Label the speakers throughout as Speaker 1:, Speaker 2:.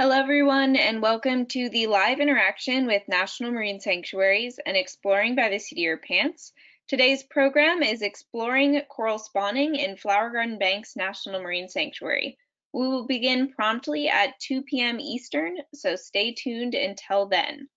Speaker 1: Hello, everyone, and welcome to the live interaction with National Marine Sanctuaries and Exploring by the Seat of Pants. Today's program is Exploring Coral Spawning in Flower Garden Banks National Marine Sanctuary. We will begin promptly at 2 p.m. Eastern, so stay tuned until then.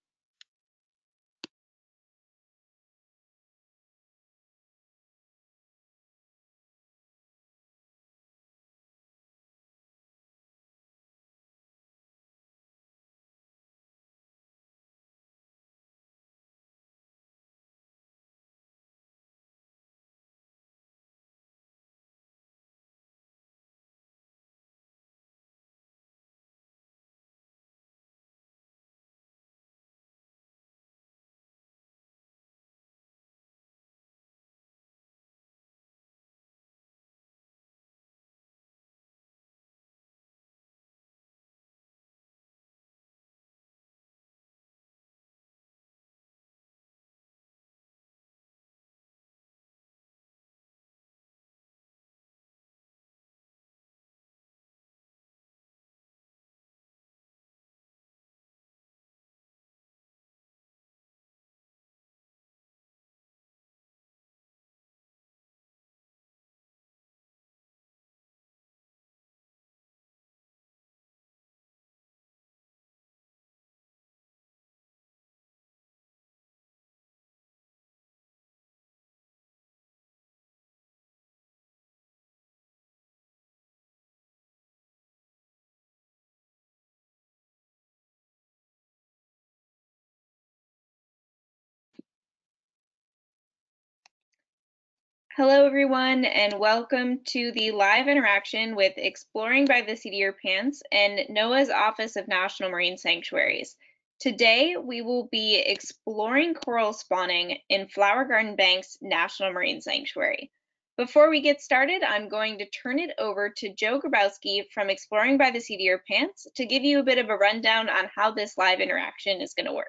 Speaker 1: Hello, everyone, and welcome to the live interaction with Exploring by the Seat of Your Pants and NOAA's Office of National Marine Sanctuaries. Today, we will be exploring coral spawning in Flower Garden Banks National Marine Sanctuary. Before we get started, I'm going to turn it over to Joe Grabowski from Exploring by the Seat of Your Pants to give you a bit of a rundown on how this live interaction is going to work.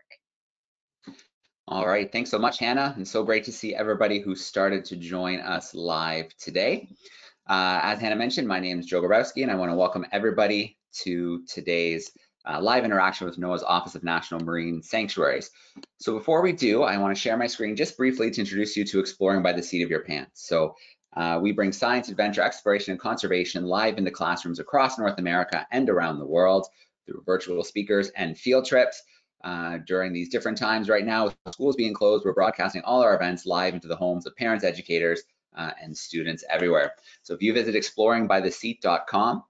Speaker 2: All right, thanks so much, Hannah, and so great to see everybody who started to join us live today. Uh, as Hannah mentioned, my name is Joe Grabowski, and I want to welcome everybody to today's uh, live interaction with NOAA's Office of National Marine Sanctuaries. So before we do, I want to share my screen just briefly to introduce you to Exploring by the Seat of Your Pants. So uh, we bring science, adventure, exploration, and conservation live into classrooms across North America and around the world through virtual speakers and field trips. Uh, during these different times right now, with schools being closed, we're broadcasting all our events live into the homes of parents, educators, uh, and students everywhere. So if you visit exploringbytheseat.com,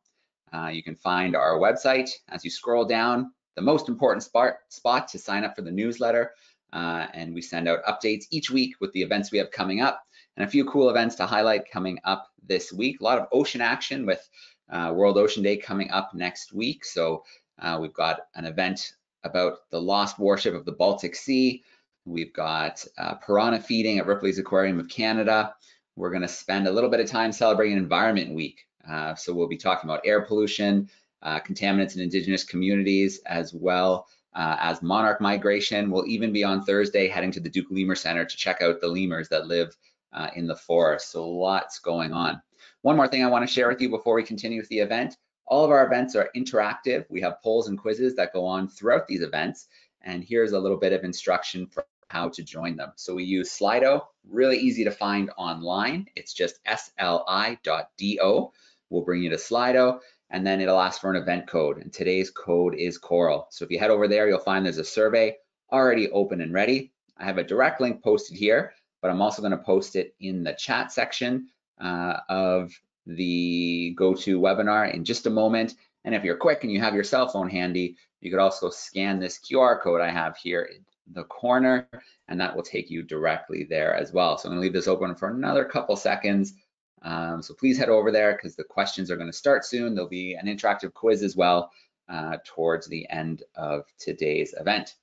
Speaker 2: uh, you can find our website. As you scroll down, the most important spot, spot to sign up for the newsletter, uh, and we send out updates each week with the events we have coming up, and a few cool events to highlight coming up this week. A lot of ocean action with uh, World Ocean Day coming up next week. So uh, we've got an event about the lost warship of the Baltic Sea. We've got uh, piranha feeding at Ripley's Aquarium of Canada. We're going to spend a little bit of time celebrating Environment Week. Uh, so we'll be talking about air pollution, uh, contaminants in indigenous communities, as well uh, as monarch migration. We'll even be on Thursday heading to the Duke Lemur Center to check out the lemurs that live uh, in the forest. So lots going on. One more thing I want to share with you before we continue with the event. All of our events are interactive. We have polls and quizzes that go on throughout these events. And here's a little bit of instruction for how to join them. So we use Slido, really easy to find online. It's just sli.do. We'll bring you to Slido and then it'll ask for an event code. And today's code is Coral. So if you head over there, you'll find there's a survey already open and ready. I have a direct link posted here, but I'm also gonna post it in the chat section uh, of the GoToWebinar in just a moment. And if you're quick and you have your cell phone handy, you could also scan this QR code I have here in the corner, and that will take you directly there as well. So I'm gonna leave this open for another couple seconds. Um, so please head over there because the questions are gonna start soon. There'll be an interactive quiz as well uh, towards the end of today's event.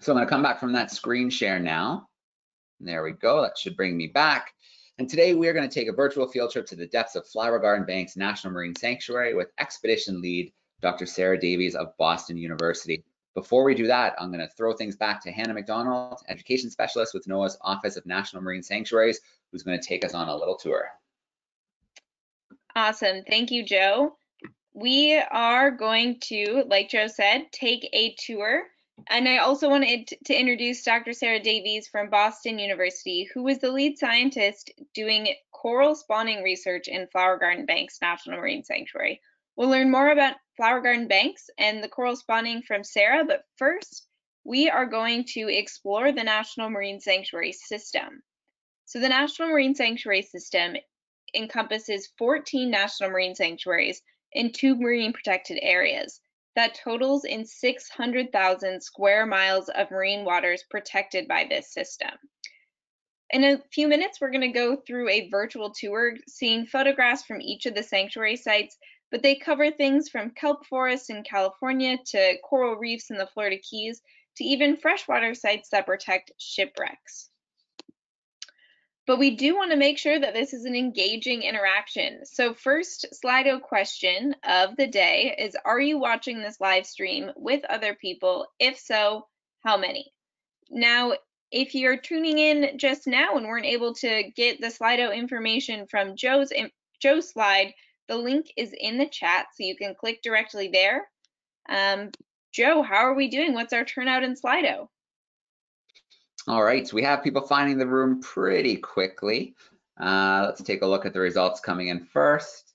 Speaker 2: So I'm gonna come back from that screen share now. There we go, that should bring me back. And today we are going to take a virtual field trip to the depths of Flower Garden Banks National Marine Sanctuary with expedition lead Dr. Sarah Davies of Boston University. Before we do that, I'm going to throw things back to Hannah McDonald, education specialist with NOAA's Office of National Marine Sanctuaries, who's going to take us on a little tour.
Speaker 1: Awesome. Thank you, Joe. we are going to, like Joe said, take a tour. And I also wanted to introduce Dr. Sarah Davies from Boston University, who was the lead scientist doing coral spawning research in Flower Garden Banks National Marine Sanctuary. We'll learn more about Flower Garden Banks and the coral spawning from Sarah, but first, we are going to explore the National Marine Sanctuary System. So the National Marine Sanctuary System encompasses 14 national marine sanctuaries in two marine protected areas that totals in 600,000 square miles of marine waters protected by this system. In a few minutes, we're going to go through a virtual tour, seeing photographs from each of the sanctuary sites, but they cover things from kelp forests in California to coral reefs in the Florida Keys to even freshwater sites that protect shipwrecks. But we do want to make sure that this is an engaging interaction. So first Slido question of the day is, are you watching this live stream with other people? If so, how many? Now, if you're tuning in just now and weren't able to get the Slido information from Joe's, Joe's slide, the link is in the chat, so you can click directly there. Um, Joe, how are we doing? What's our turnout in Slido?
Speaker 2: All right, so we have people finding the room pretty quickly. Uh, let's take a look at the results coming in first.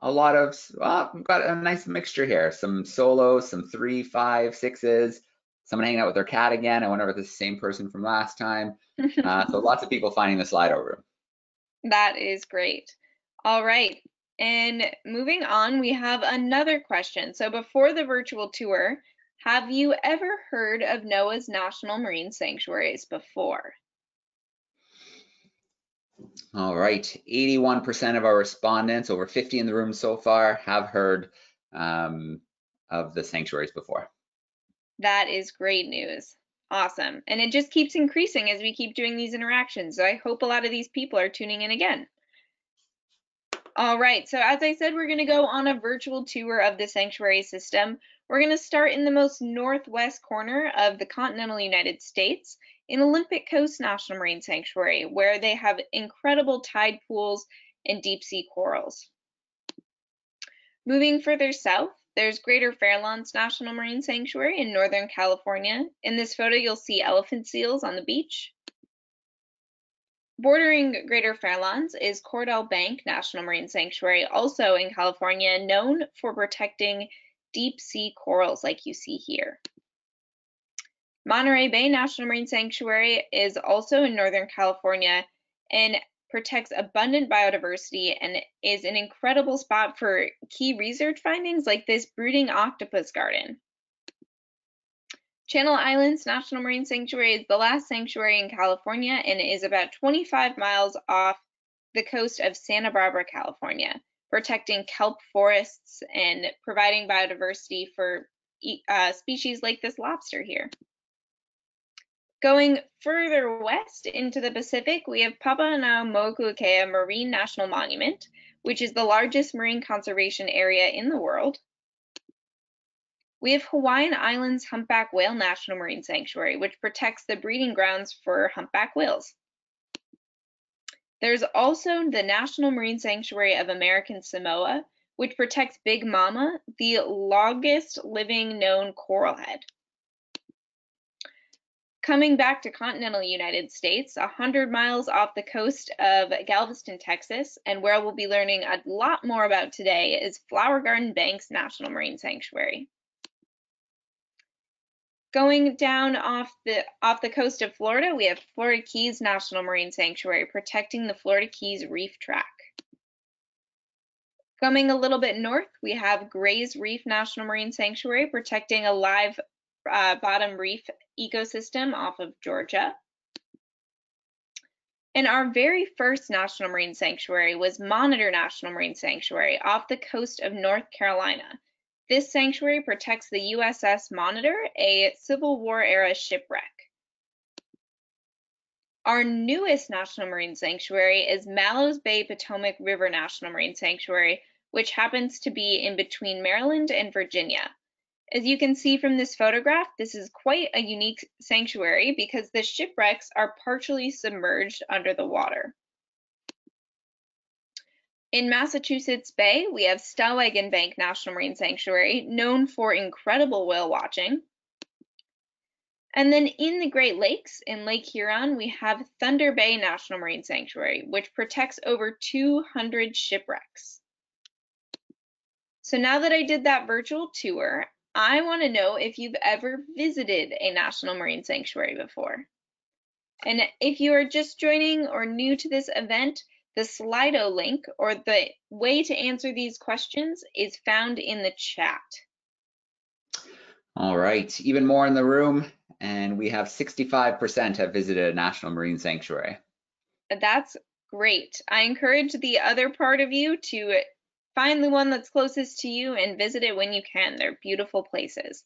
Speaker 2: A lot of, well, we've got a nice mixture here. Some solos, some three, five, sixes, someone hanging out with their cat again. I wonder if it's the same person from last time. Uh, so lots of people finding the Slido room.
Speaker 1: That is great. All right, and moving on, we have another question. So before the virtual tour, have you ever heard of NOAA's National Marine Sanctuaries before?
Speaker 2: All right, 81% of our respondents, over 50 in the room so far, have heard um, of the sanctuaries before.
Speaker 1: That is great news. Awesome. And it just keeps increasing as we keep doing these interactions. So I hope a lot of these people are tuning in again. All right, so as I said, we're going to go on a virtual tour of the sanctuary system. We're going to start in the most northwest corner of the continental United States in Olympic Coast National Marine Sanctuary, where they have incredible tide pools and deep sea corals. Moving further south, there's Greater Farallones National Marine Sanctuary in Northern California. In this photo, you'll see elephant seals on the beach. Bordering Greater Farallones is Cordell Bank National Marine Sanctuary, also in California, known for protecting deep sea corals like you see here. Monterey Bay National Marine Sanctuary is also in Northern California and protects abundant biodiversity and is an incredible spot for key research findings like this brooding octopus garden. Channel Islands National Marine Sanctuary is the last sanctuary in California and is about 25 miles off the coast of Santa Barbara, California protecting kelp forests and providing biodiversity for uh, species like this lobster here. Going further west into the Pacific, we have Papahanaumokuakea Marine National Monument, which is the largest marine conservation area in the world. We have Hawaiian Islands Humpback Whale National Marine Sanctuary, which protects the breeding grounds for humpback whales. There's also the National Marine Sanctuary of American Samoa, which protects Big Mama, the longest living known coral head. Coming back to continental United States, 100 miles off the coast of Galveston, Texas, and where we'll be learning a lot more about today is Flower Garden Banks National Marine Sanctuary. Going down off the off the coast of Florida, we have Florida Keys National Marine Sanctuary protecting the Florida Keys Reef Tract. Coming a little bit north, we have Gray's Reef National Marine Sanctuary protecting a live uh, bottom reef ecosystem off of Georgia. And our very first National Marine Sanctuary was Monitor National Marine Sanctuary off the coast of North Carolina. This sanctuary protects the USS Monitor, a Civil War era shipwreck. Our newest National Marine Sanctuary is Mallows Bay Potomac River National Marine Sanctuary, which happens to be in between Maryland and Virginia. As you can see from this photograph, this is quite a unique sanctuary because the shipwrecks are partially submerged under the water. In Massachusetts Bay, we have Stellwagen Bank National Marine Sanctuary, known for incredible whale watching. And then in the Great Lakes, in Lake Huron, we have Thunder Bay National Marine Sanctuary, which protects over 200 shipwrecks. So now that I did that virtual tour, I want to know if you've ever visited a National Marine Sanctuary before. And if you are just joining or new to this event, the Slido link or the way to answer these questions is found in the chat.
Speaker 2: All right, even more in the room and we have 65% have visited a national marine sanctuary.
Speaker 1: That's great. I encourage the other part of you to find the one that's closest to you and visit it when you can. They're beautiful places.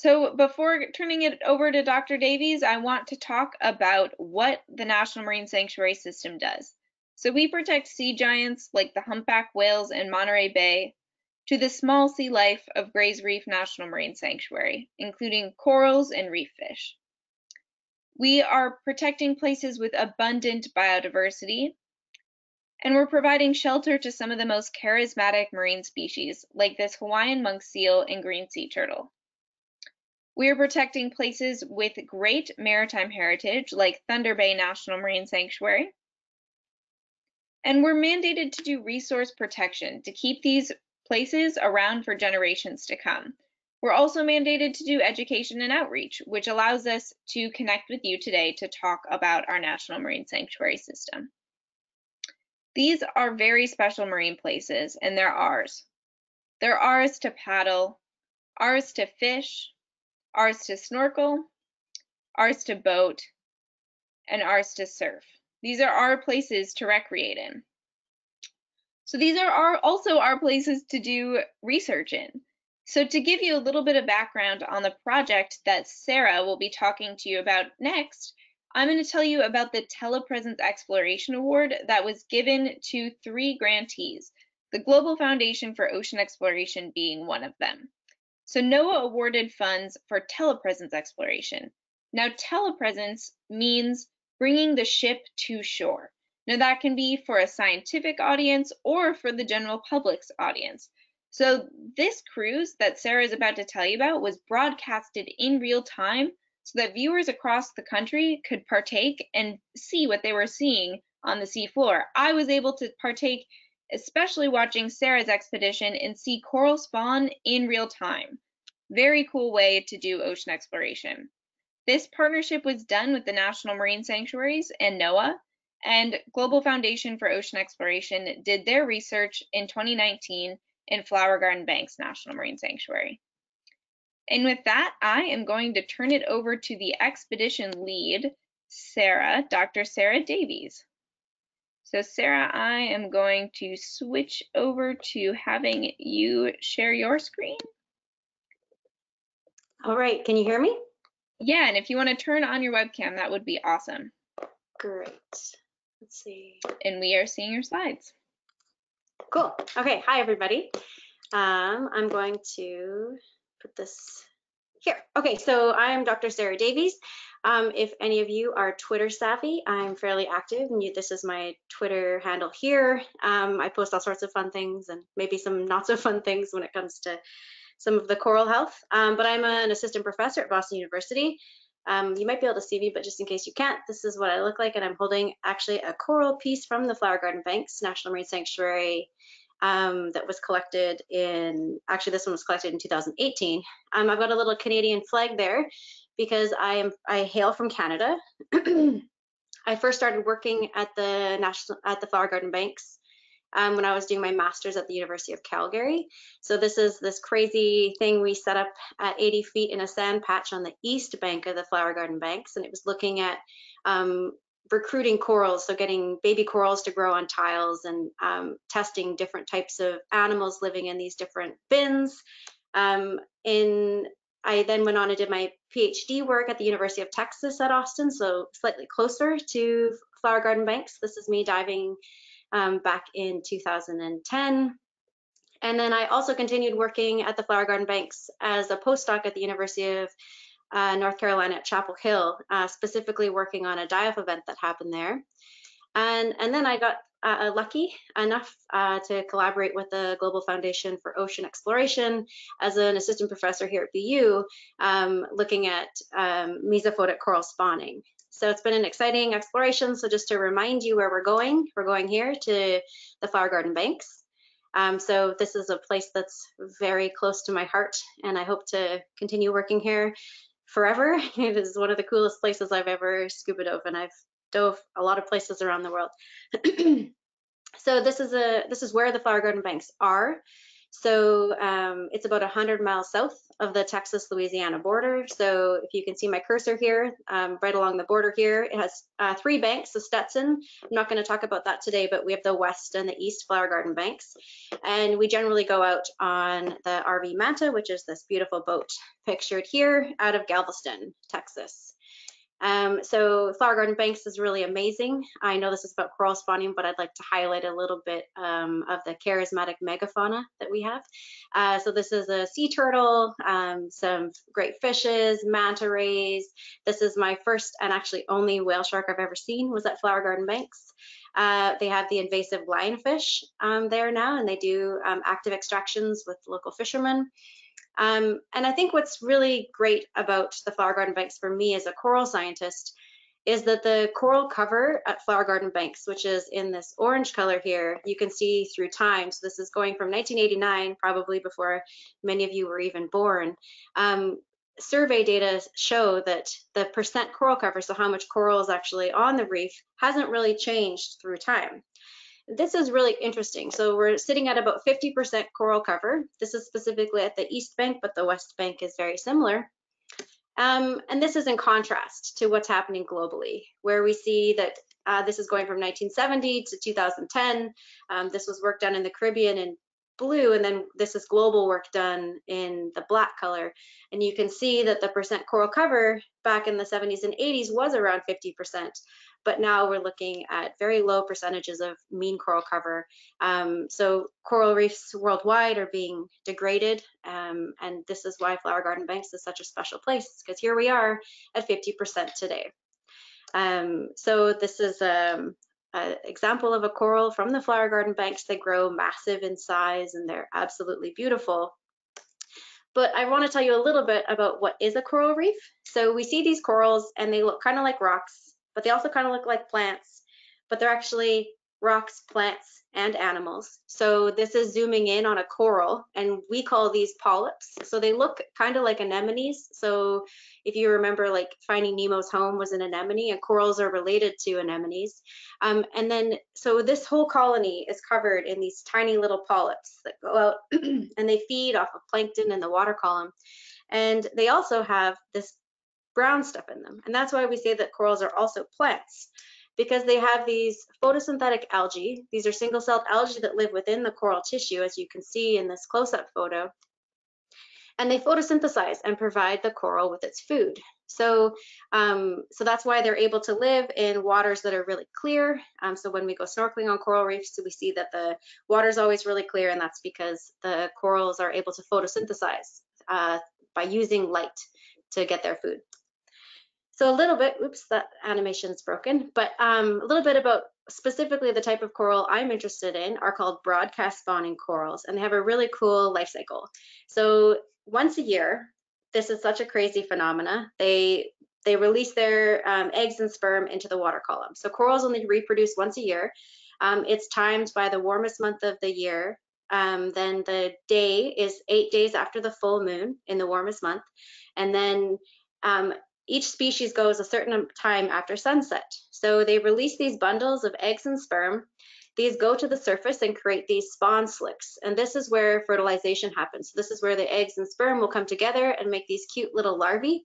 Speaker 1: So before turning it over to Dr. Davies, I want to talk about what the National Marine Sanctuary System does. So we protect sea giants like the humpback whales in Monterey Bay, to the small sea life of Gray's Reef National Marine Sanctuary, including corals and reef fish. We are protecting places with abundant biodiversity, and we're providing shelter to some of the most charismatic marine species, like this Hawaiian monk seal and green sea turtle. We are protecting places with great maritime heritage, like Thunder Bay National Marine Sanctuary. And we're mandated to do resource protection to keep these places around for generations to come. We're also mandated to do education and outreach, which allows us to connect with you today to talk about our National Marine Sanctuary System. These are very special marine places, and they're ours. They're ours to paddle, ours to fish, ours to snorkel, ours to boat, and ours to surf. These are our places to recreate in. So these are our, also our places to do research in. So to give you a little bit of background on the project that Sarah will be talking to you about next, I'm going to tell you about the Telepresence Exploration Award that was given to three grantees, the Global Foundation for Ocean Exploration being one of them. So NOAA awarded funds for telepresence exploration. Now telepresence means bringing the ship to shore. Now that can be for a scientific audience or for the general public's audience. So this cruise that Sarah is about to tell you about was broadcasted in real time so that viewers across the country could partake and see what they were seeing on the seafloor. I was able to partake, especially watching Sarah's expedition and see coral spawn in real time. Very cool way to do ocean exploration. This partnership was done with the National Marine Sanctuaries and NOAA, and Global Foundation for Ocean Exploration did their research in 2019 in Flower Garden Banks National Marine Sanctuary. And with that, I am going to turn it over to the expedition lead, Sarah, Dr. Sarah Davies. So Sarah, I am going to switch over to having you share your screen.
Speaker 3: All right, can you hear me?
Speaker 1: Yeah, and if you want to turn on your webcam, that would be awesome.
Speaker 3: Great. Let's see.
Speaker 1: And we are seeing your slides.
Speaker 3: Cool. Okay. Hi, everybody. Um, I'm going to put this here. Okay, so I'm Dr. Sarah Davies. Um, if any of you are Twitter savvy, I'm fairly active and you, this is my Twitter handle here. Um, I post all sorts of fun things and maybe some not so fun things when it comes to some of the coral health. Um, but I'm an assistant professor at Boston University um, you might be able to see me, but just in case you can't, this is what I look like. And I'm holding actually a coral piece from the Flower Garden Banks National Marine Sanctuary um, that was collected in, actually this one was collected in 2018. Um, I've got a little Canadian flag there because I am I hail from Canada. I first started working at the national at the Flower Garden Banks um, when I was doing my master's at the University of Calgary. So this is this crazy thing we set up at 80 feet in a sand patch on the east bank of the Flower Garden Banks, and it was looking at um, recruiting corals, so getting baby corals to grow on tiles and um, testing different types of animals living in these different bins. Um, in I then went on and did my PhD work at the University of Texas at Austin, so slightly closer to Flower Garden Banks. This is me diving um, back in 2010. And then I also continued working at the Flower Garden Banks as a postdoc at the University of uh, North Carolina at Chapel Hill, uh, specifically working on a die-off event that happened there. And, and then I got uh, lucky enough uh, to collaborate with the Global Foundation for Ocean Exploration as an assistant professor here at BU, um, looking at um, mesophotic coral spawning. So it's been an exciting exploration. So just to remind you where we're going, we're going here to the Flower Garden Banks. Um, so this is a place that's very close to my heart and I hope to continue working here forever. It is one of the coolest places I've ever scuba dove and I've dove a lot of places around the world. so this is a this is where the flower garden banks are. So um, it's about 100 miles south of the Texas-Louisiana border. So if you can see my cursor here, um, right along the border here, it has uh, three banks, the Stetson. I'm not going to talk about that today, but we have the west and the east flower garden banks. And we generally go out on the RV Manta, which is this beautiful boat pictured here out of Galveston, Texas. Um, so Flower Garden Banks is really amazing. I know this is about coral spawning, but I'd like to highlight a little bit um, of the charismatic megafauna that we have. Uh, so this is a sea turtle, um, some great fishes, manta rays. This is my first and actually only whale shark I've ever seen was at Flower Garden Banks. Uh, they have the invasive lionfish um, there now, and they do um, active extractions with local fishermen. Um, and I think what's really great about the Flower Garden Banks for me as a coral scientist is that the coral cover at Flower Garden Banks, which is in this orange color here, you can see through time. So this is going from 1989, probably before many of you were even born. Um, survey data show that the percent coral cover, so how much coral is actually on the reef, hasn't really changed through time. This is really interesting. So we're sitting at about 50% coral cover. This is specifically at the east bank, but the west bank is very similar. Um, and this is in contrast to what's happening globally, where we see that uh, this is going from 1970 to 2010. Um, this was work done in the Caribbean in blue, and then this is global work done in the black color. And you can see that the percent coral cover back in the 70s and 80s was around 50% but now we're looking at very low percentages of mean coral cover. Um, so coral reefs worldwide are being degraded, um, and this is why Flower Garden Banks is such a special place, because here we are at 50% today. Um, so this is um, an example of a coral from the Flower Garden Banks. They grow massive in size, and they're absolutely beautiful. But I want to tell you a little bit about what is a coral reef. So we see these corals and they look kind of like rocks but they also kind of look like plants, but they're actually rocks, plants, and animals. So this is zooming in on a coral, and we call these polyps. So they look kind of like anemones. So if you remember, like Finding Nemo's home was an anemone, and corals are related to anemones. Um, and then, so this whole colony is covered in these tiny little polyps that go out, and they feed off of plankton in the water column. And they also have this brown stuff in them. And that's why we say that corals are also plants because they have these photosynthetic algae. These are single-celled algae that live within the coral tissue, as you can see in this close-up photo. And they photosynthesize and provide the coral with its food. So, um, so that's why they're able to live in waters that are really clear. Um, so when we go snorkeling on coral reefs, we see that the water is always really clear, and that's because the corals are able to photosynthesize uh, by using light to get their food. So a little bit, oops, that animation's broken, but um, a little bit about specifically the type of coral I'm interested in are called broadcast spawning corals, and they have a really cool life cycle. So once a year, this is such a crazy phenomena. They they release their um, eggs and sperm into the water column. So corals only reproduce once a year. Um, it's timed by the warmest month of the year. Um, then the day is eight days after the full moon in the warmest month. And then um, each species goes a certain time after sunset. So they release these bundles of eggs and sperm. These go to the surface and create these spawn slicks. And this is where fertilization happens. This is where the eggs and sperm will come together and make these cute little larvae.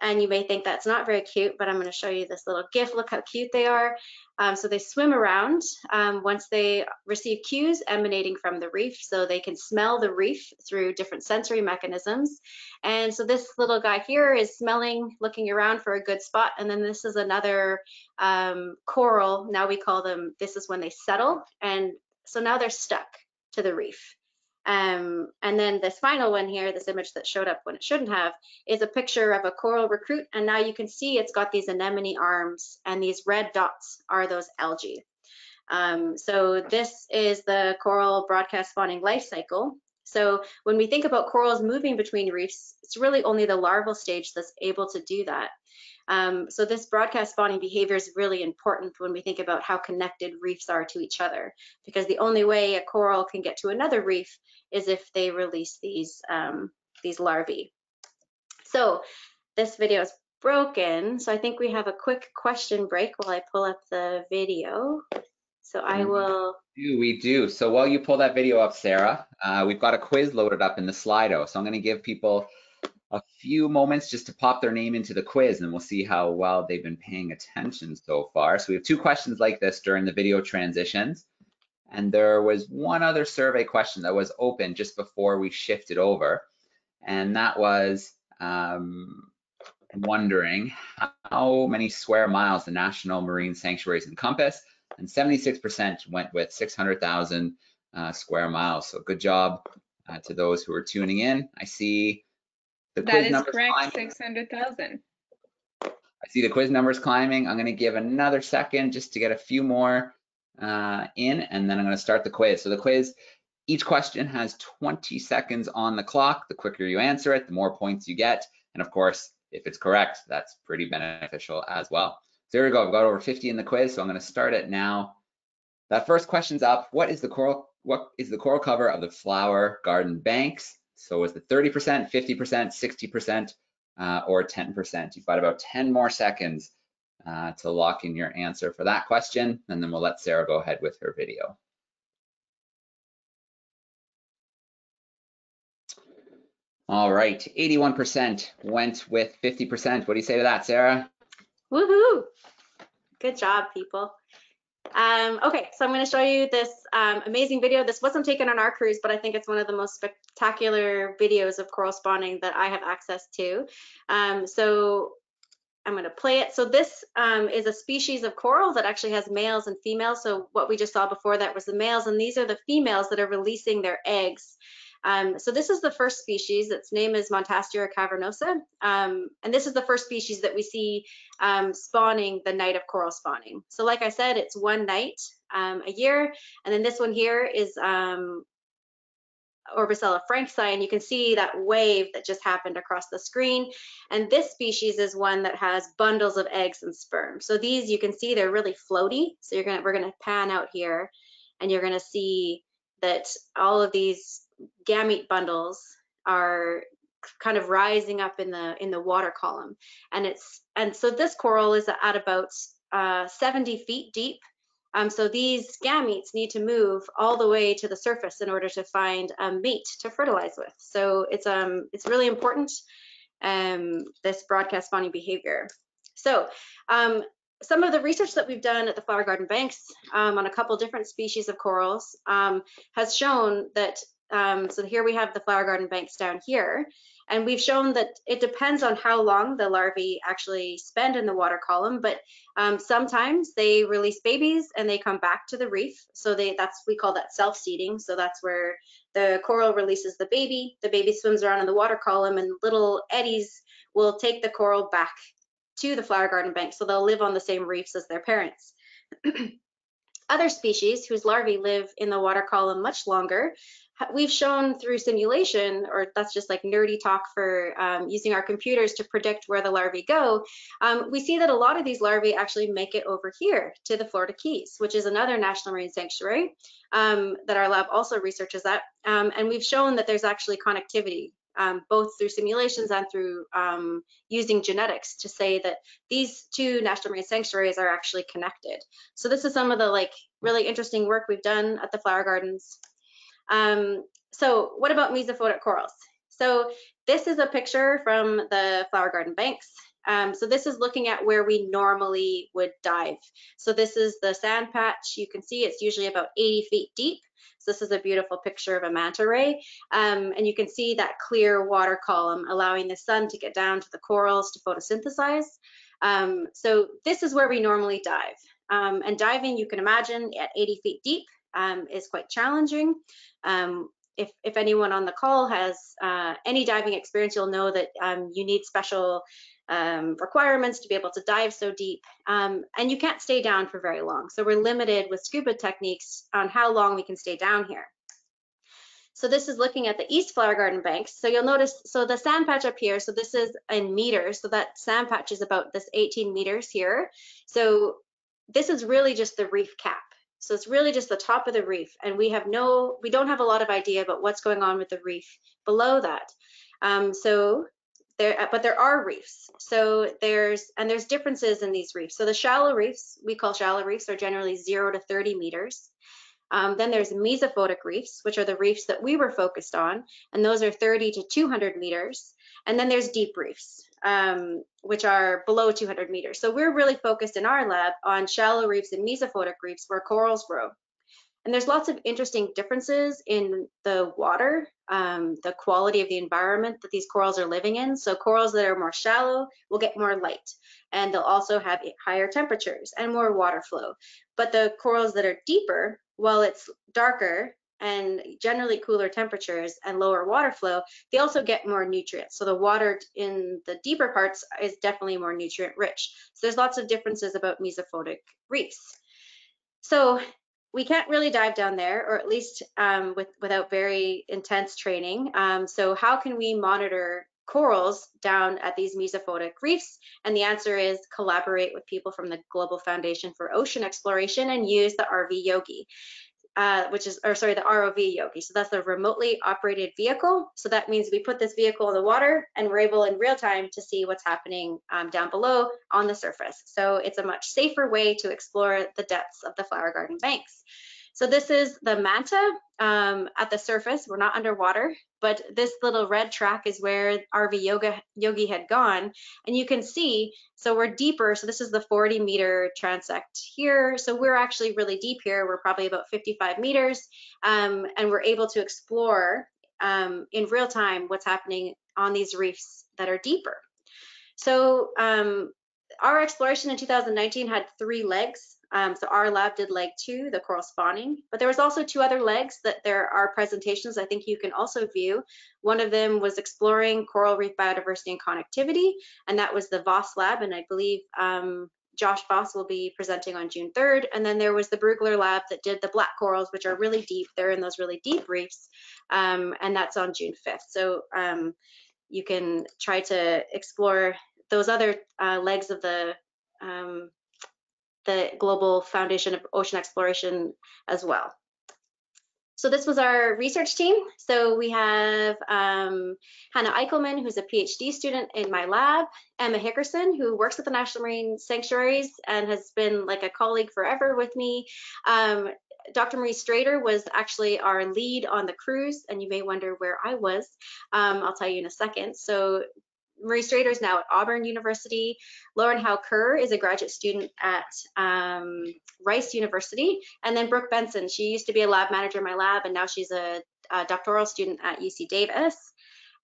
Speaker 3: And you may think that's not very cute, but I'm going to show you this little GIF. Look how cute they are. Um, so they swim around um, once they receive cues emanating from the reef, so they can smell the reef through different sensory mechanisms. And so this little guy here is smelling, looking around for a good spot. And then this is another um, coral. Now we call them, this is when they settle. And so now they're stuck to the reef. Um, and then this final one here, this image that showed up when it shouldn't have, is a picture of a coral recruit. And now you can see it's got these anemone arms and these red dots are those algae. Um, so this is the coral broadcast spawning life cycle. So when we think about corals moving between reefs, it's really only the larval stage that's able to do that. Um, so this broadcast spawning behavior is really important when we think about how connected reefs are to each other, because the only way a coral can get to another reef is if they release these, um, these larvae. So this video is broken, so I think we have a quick question break while I pull up the video. So I
Speaker 2: Mm-hmm.
Speaker 3: will,
Speaker 2: Do we do? So while you pull that video up, Sarah, uh, we've got a quiz loaded up in the Slido. So I'm going to give people a few moments just to pop their name into the quiz, and we'll see how well they've been paying attention so far. So we have two questions like this during the video transitions. And there was one other survey question that was open just before we shifted over. And that was um, wondering how many square miles the National Marine Sanctuaries encompass. And 76% went with 600,000 uh, square miles. So good job uh, to those who are tuning in. I see the
Speaker 1: That is correct,
Speaker 2: climbing.
Speaker 1: 600,000.
Speaker 2: I see the quiz numbers climbing. I'm going to give another second just to get a few more uh, in, and then I'm going to start the quiz. So the quiz, each question has 20 seconds on the clock. The quicker you answer it, the more points you get. And of course, if it's correct, that's pretty beneficial as well. So here we go. I've got over 50 in the quiz, so I'm going to start it now. That first question's up. What is the coral? What is the coral cover of the flower garden banks? So was it 30%, 50%, 60%, uh, or 10%? You've got about 10 more seconds uh, to lock in your answer for that question, and then we'll let Sarah go ahead with her video. All right, 81% went with 50%. What do you say to that, Sarah?
Speaker 3: woohoo! Good job, people. Um, okay, so I'm going to show you this um, amazing video. This wasn't taken on our cruise, but I think it's one of the most spectacular videos of coral spawning that I have access to. Um, so I'm going to play it. So this um, is a species of coral that actually has males and females. So what we just saw before that was the males, and these are the females that are releasing their eggs. Um, so this is the first species. Its name is Montastraea cavernosa, um, and this is the first species that we see um, spawning the night of coral spawning. So like I said, it's one night um, a year, and then this one here is um, Orbicella franksi, and you can see that wave that just happened across the screen. And this species is one that has bundles of eggs and sperm. So these you can see they're really floaty. So you're gonna we're gonna pan out here, and you're gonna see that all of these gamete bundles are kind of rising up in the in the water column. And it's and so this coral is at about uh, 70 feet deep. Um, so these gametes need to move all the way to the surface in order to find a mate to fertilize with. So it's um it's really important um this broadcast spawning behavior. So um some of the research that we've done at the Flower Garden Banks um, on a couple different species of corals um, has shown that um, so here we have the flower garden banks down here, and we've shown that it depends on how long the larvae actually spend in the water column, but um, sometimes they release babies and they come back to the reef. So they that's we call that self-seeding. So that's where the coral releases the baby, the baby swims around in the water column, and little eddies will take the coral back to the flower garden bank. So they'll live on the same reefs as their parents. Other species whose larvae live in the water column much longer we've shown through simulation, or that's just like nerdy talk for um, using our computers to predict where the larvae go, um, we see that a lot of these larvae actually make it over here to the Florida Keys, which is another national marine sanctuary um, that our lab also researches at. Um, and we've shown that there's actually connectivity um, both through simulations and through um, using genetics to say that these two national marine sanctuaries are actually connected. So this is some of the like really interesting work we've done at the flower gardens um, so what about mesophotic corals? So this is a picture from the flower garden banks. Um, so this is looking at where we normally would dive. So this is the sand patch. You can see it's usually about 80 feet deep. So this is a beautiful picture of a manta ray. Um, and you can see that clear water column allowing the sun to get down to the corals to photosynthesize. Um, so this is where we normally dive. Um, and diving, you can imagine, at 80 feet deep um, is quite challenging. Um, if, if anyone on the call has uh, any diving experience, you'll know that um, you need special um, requirements to be able to dive so deep. Um, and you can't stay down for very long. So we're limited with scuba techniques on how long we can stay down here. So this is looking at the East Flower Garden banks. So you'll notice, so the sand patch up here, so this is in meters. So that sand patch is about this 18 meters here. So this is really just the reef cap. So it's really just the top of the reef. And we have no, we don't have a lot of idea about what's going on with the reef below that. Um, so there, but there are reefs. So there's, and there's differences in these reefs. So the shallow reefs, we call shallow reefs, are generally zero to 30 meters. Um, then there's mesophotic reefs, which are the reefs that we were focused on, and those are 30 to 200 meters. And then there's deep reefs, um, which are below 200 meters. So we're really focused in our lab on shallow reefs and mesophotic reefs where corals grow. And there's lots of interesting differences in the water, um, the quality of the environment that these corals are living in. So corals that are more shallow will get more light and they'll also have higher temperatures and more water flow. But the corals that are deeper, while it's darker and generally cooler temperatures and lower water flow, they also get more nutrients. So the water in the deeper parts is definitely more nutrient rich. So there's lots of differences about mesophotic reefs. So we can't really dive down there, or at least um, with, without very intense training. Um, so how can we monitor corals down at these mesophotic reefs? And the answer is collaborate with people from the Global Foundation for Ocean Exploration and use the RV Yogi. Uh, which is, or sorry, the ROV Yogi. So that's the remotely operated vehicle. So that means we put this vehicle in the water and we're able in real time to see what's happening um, down below on the surface. So it's a much safer way to explore the depths of the flower garden banks. So this is the manta um, at the surface. We're not underwater, but this little red track is where RV Yoga, Yogi had gone. And you can see, so we're deeper. So this is the 40 meter transect here. So we're actually really deep here. We're probably about 55 meters. Um, and we're able to explore um, in real time what's happening on these reefs that are deeper. So um, our exploration in 2019 had three legs. Um, so our lab did leg two, the coral spawning, but there was also two other legs that there are presentations I think you can also view. One of them was exploring coral reef biodiversity and connectivity, and that was the Voss lab, and I believe um, Josh Voss will be presenting on June 3rd. And then there was the Brugler lab that did the black corals, which are really deep. They're in those really deep reefs, um, and that's on June 5th. So um, you can try to explore those other uh, legs of the um, the Global Foundation of Ocean Exploration as well. So this was our research team. So we have um, Hannah Aichelman, who's a PhD student in my lab, Emma Hickerson, who works at the National Marine Sanctuaries and has been like a colleague forever with me. Um, Dr. Marie Strader was actually our lead on the cruise, and you may wonder where I was. Um, I'll tell you in a second. So Marie Strader is now at Auburn University. Lauren Howe Kerr is a graduate student at um, Rice University. And then Brooke Benson, she used to be a lab manager in my lab, and now she's a, a doctoral student at UC Davis.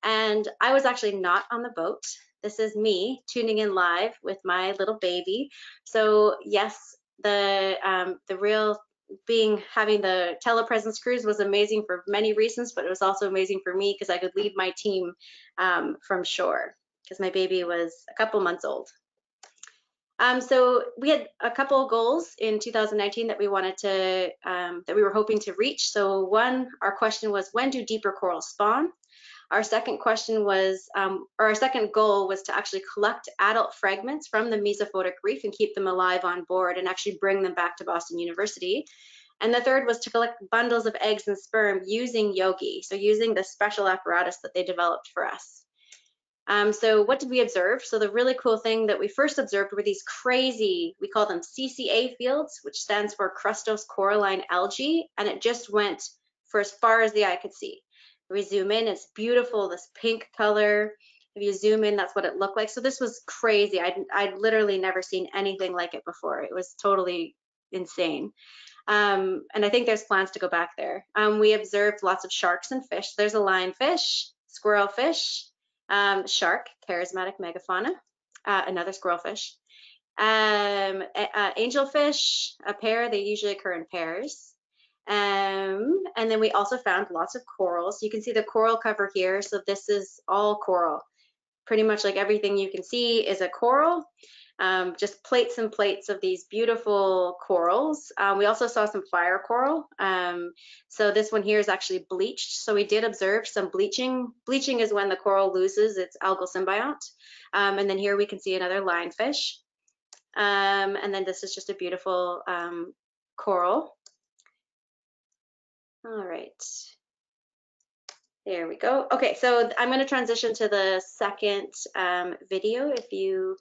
Speaker 3: And I was actually not on the boat. This is me tuning in live with my little baby. So yes, the um, the real being having the telepresence cruise was amazing for many reasons, but it was also amazing for me because I could lead my team um, from shore because my baby was a couple months old. Um, so we had a couple goals in 2019 that we wanted to, um, that we were hoping to reach. So one, our question was, when do deeper corals spawn? Our second question was, um, or our second goal was to actually collect adult fragments from the mesophotic reef and keep them alive on board and actually bring them back to Boston University. And the third was to collect bundles of eggs and sperm using Yogi, so using the special apparatus that they developed for us. Um, so what did we observe? So the really cool thing that we first observed were these crazy, we call them CCA fields, which stands for crustose coralline algae, and it just went for as far as the eye could see. We zoom in, it's beautiful, this pink color. If you zoom in, that's what it looked like. So this was crazy. I'd, I'd literally never seen anything like it before. It was totally insane. Um, and I think there's plans to go back there. Um, we observed lots of sharks and fish. There's a lionfish, squirrelfish, um, shark, charismatic megafauna, uh, another squirrelfish. Um, uh, angelfish, a pair, they usually occur in pairs. Um, and then we also found lots of corals. You can see the coral cover here. So this is all coral. Pretty much like everything you can see is a coral. Um, just plates and plates of these beautiful corals. Um, we also saw some fire coral. Um, so this one here is actually bleached. So we did observe some bleaching. Bleaching is when the coral loses its algal symbiont. Um, and then here we can see another lionfish. Um, and then this is just a beautiful um, coral. All right. There we go. Okay, so I'm going to transition to the second video if you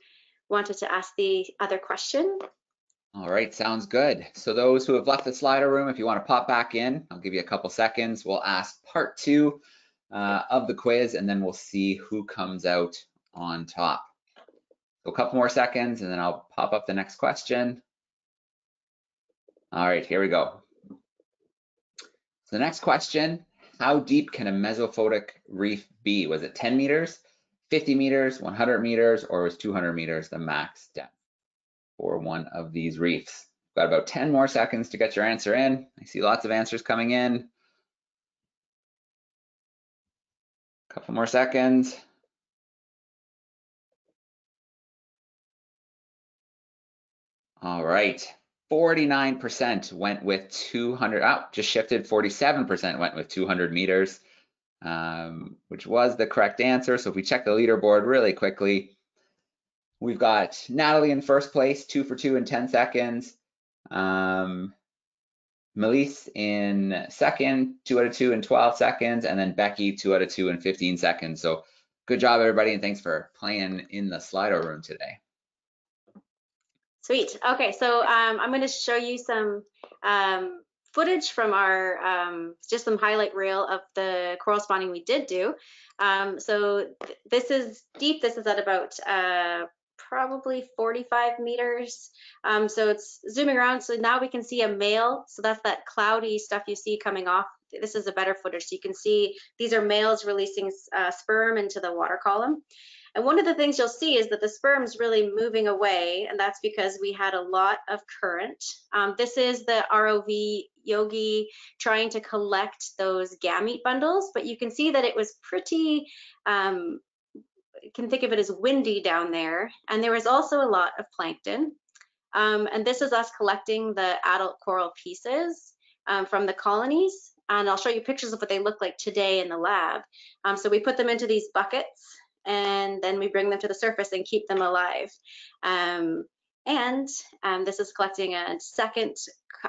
Speaker 3: wanted to ask the other question.
Speaker 2: All right, sounds good. So those who have left the Slido room, if you want to pop back in, I'll give you a couple seconds. We'll ask part two uh, of the quiz, and then we'll see who comes out on top. So a couple more seconds, and then I'll pop up the next question. All right, here we go. So the next question, how deep can a mesophotic reef be? Was it 10 meters, 50 meters, 100 meters, or was 200 meters the max depth for one of these reefs? Got about 10 more seconds to get your answer in. I see lots of answers coming in. A couple more seconds. All right, 49% went with 200, oh, just shifted, 47% went with 200 meters, um, which was the correct answer. So if we check the leaderboard really quickly, we've got Natalie in first place, two for two in 10 seconds. Um, Melise in second, two out of two in 12 seconds, and then Becky, two out of two in 15 seconds. So good job, everybody, and thanks for playing in the Slido room today.
Speaker 3: Sweet. Okay, so um, I'm going to show you some um, footage from our, um, just some highlight reel of the coral spawning we did do. Um, so th this is deep. This is at about uh, probably 45 meters. Um, so it's zooming around. So now we can see a male. So that's that cloudy stuff you see coming off. This is a better footage. So you can see these are males releasing uh, sperm into the water column. And one of the things you'll see is that the sperm's really moving away, and that's because we had a lot of current. Um, this is the ROV Yogi trying to collect those gamete bundles, but you can see that it was pretty, um, can think of it as windy down there. And there was also a lot of plankton. Um, and this is us collecting the adult coral pieces um, from the colonies. And I'll show you pictures of what they look like today in the lab. Um, so we put them into these buckets and then we bring them to the surface and keep them alive. Um, and um, this is collecting a second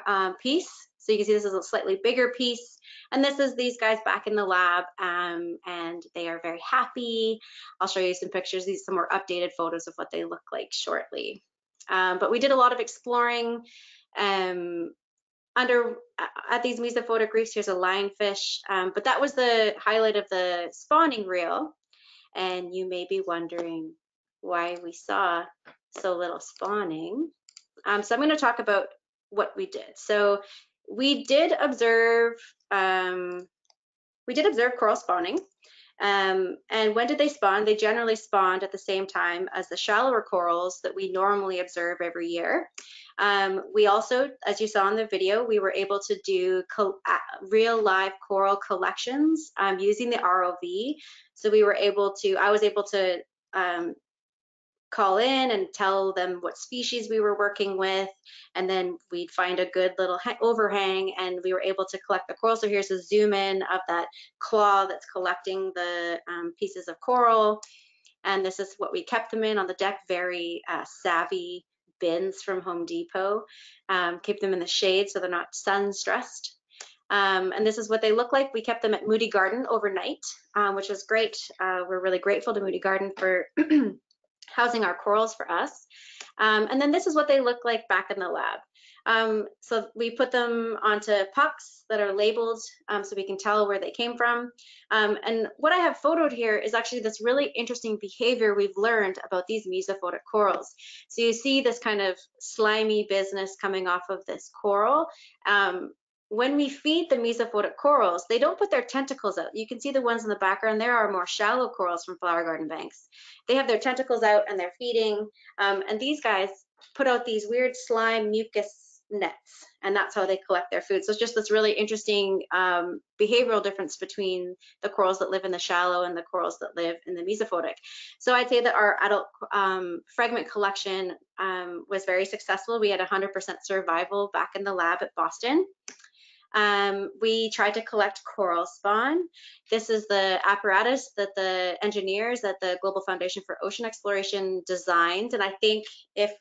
Speaker 3: uh, piece. So you can see this is a slightly bigger piece. And this is these guys back in the lab um, and they are very happy. I'll show you some pictures, these some more updated photos of what they look like shortly. Um, but we did a lot of exploring um, under at these mesophotic reefs. Here's a lionfish, um, but that was the highlight of the spawning reel. And you may be wondering why we saw so little spawning. Um, so I'm going to talk about what we did. So we did observe, um, we did observe coral spawning. Um, and when did they spawn? They generally spawned at the same time as the shallower corals that we normally observe every year. Um, we also, as you saw in the video, we were able to do real live coral collections um, using the ROV. So we were able to, I was able to um, call in and tell them what species we were working with and then we'd find a good little overhang and we were able to collect the coral so here's a zoom in of that claw that's collecting the um, pieces of coral and this is what we kept them in on the deck very uh, savvy bins from Home Depot um, keep them in the shade so they're not sun stressed um, and this is what they look like. We kept them at Moody Garden overnight, um, which was great. Uh, we're really grateful to Moody Garden for housing our corals for us. Um, and then this is what they look like back in the lab. Um, so we put them onto pucks that are labeled um, so we can tell where they came from. Um, and what I have photoed here is actually this really interesting behavior we've learned about these mesophotic corals. So you see this kind of slimy business coming off of this coral. Um, when we feed the mesophotic corals, they don't put their tentacles out. You can see the ones in the background. There are more shallow corals from flower garden banks. They have their tentacles out and they're feeding. Um, and these guys put out these weird slime mucus nets and that's how they collect their food. So it's just this really interesting um, behavioral difference between the corals that live in the shallow and the corals that live in the mesophotic. So I'd say that our adult um, fragment collection um, was very successful. We had 100% survival back in the lab at Boston. Um, we tried to collect coral spawn. This is the apparatus that the engineers at the Global Foundation for Ocean Exploration designed. And I think if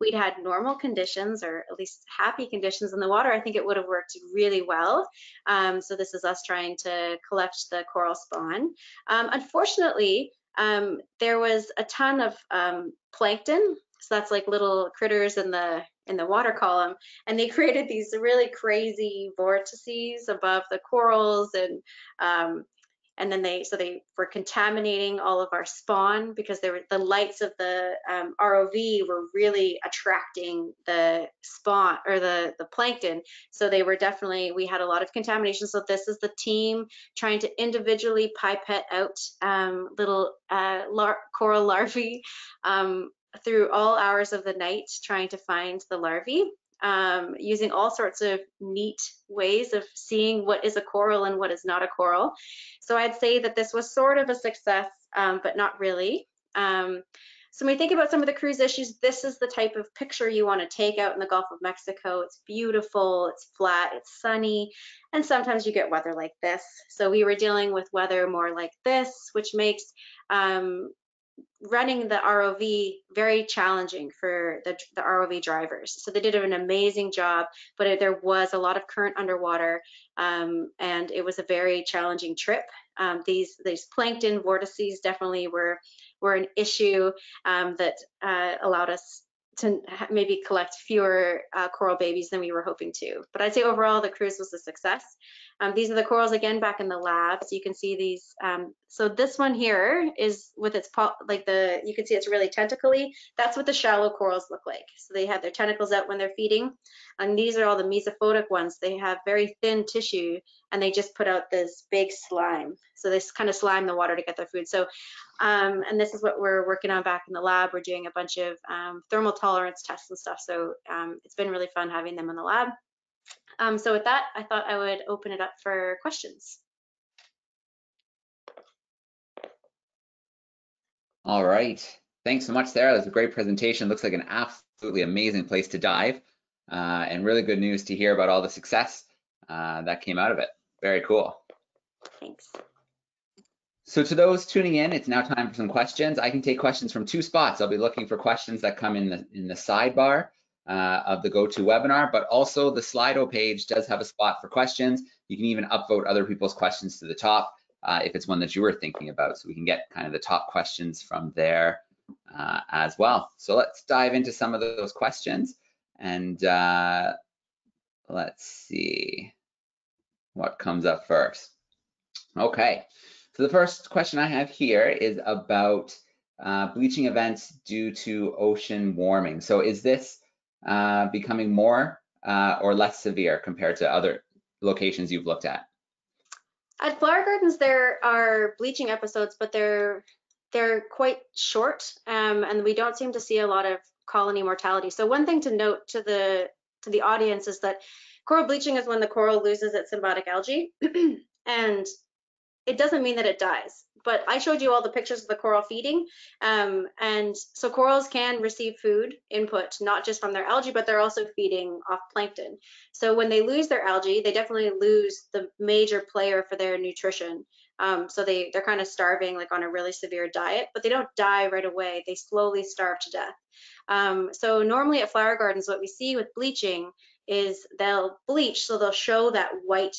Speaker 3: we'd had normal conditions or at least happy conditions in the water, I think it would have worked really well. Um, so this is us trying to collect the coral spawn. Um, unfortunately, um, there was a ton of um, plankton. So that's like little critters in the in the water column, and they created these really crazy vortices above the corals and um, and then they so they were contaminating all of our spawn because they were the lights of the um, ROV were really attracting the spawn or the the plankton. So they were definitely we had a lot of contamination. So this is the team trying to individually pipette out um, little uh, lar coral larvae um, through all hours of the night trying to find the larvae um, using all sorts of neat ways of seeing what is a coral and what is not a coral. So I'd say that this was sort of a success, um, but not really. Um, so when we think about some of the cruise issues, this is the type of picture you want to take out in the Gulf of Mexico. It's beautiful, it's flat, it's sunny, and sometimes you get weather like this. So we were dealing with weather more like this, which makes um, running the ROV very challenging for the, the, ROV drivers. So they did an amazing job, but it, there was a lot of current underwater um, and it was a very challenging trip. Um, these, these plankton vortices definitely were, were an issue um, that uh, allowed us to maybe collect fewer uh, coral babies than we were hoping to. But I'd say overall the cruise was a success. Um, these are the corals again back in the lab. So you can see these. Um, so this one here is with its like the, you can see it's really tentacly. That's what the shallow corals look like. So they have their tentacles out when they're feeding. And these are all the mesophotic ones. They have very thin tissue and they just put out this big slime. So they kind of slime the water to get their food. So, um, and this is what we're working on back in the lab. We're doing a bunch of um, thermal tolerance tests and stuff. So um, it's been really fun having them in the lab. Um, so with that, I thought I would open it up for questions.
Speaker 2: All right. Thanks so much, Sarah. That was a great presentation. Looks like an absolutely amazing place to dive uh, and really good news to hear about all the success uh, that came out of it. Very cool.
Speaker 3: Thanks.
Speaker 2: So to those tuning in, it's now time for some questions. I can take questions from two spots. I'll be looking for questions that come in the in the sidebar uh, of the GoToWebinar, but also the Slido page does have a spot for questions. You can even upvote other people's questions to the top uh, if it's one that you were thinking about. So we can get kind of the top questions from there uh, as well. So let's dive into some of those questions and uh, let's see what comes up first. Okay, so the first question I have here is about uh, bleaching events due to ocean warming. So is this uh, becoming more uh, or less severe compared to other locations you've looked at?
Speaker 3: At Flower Gardens, there are bleaching episodes, but they're they're quite short, um, and we don't seem to see a lot of colony mortality. So one thing to note to the to the audience is that coral bleaching is when the coral loses its symbiotic algae, and it doesn't mean that it dies but I showed you all the pictures of the coral feeding. Um, and so corals can receive food input, not just from their algae, but they're also feeding off plankton. So when they lose their algae, they definitely lose the major player for their nutrition. Um, so they, they're kind of starving like on a really severe diet, but they don't die right away. They slowly starve to death. Um, so normally at flower gardens, what we see with bleaching is they'll bleach, so they'll show that white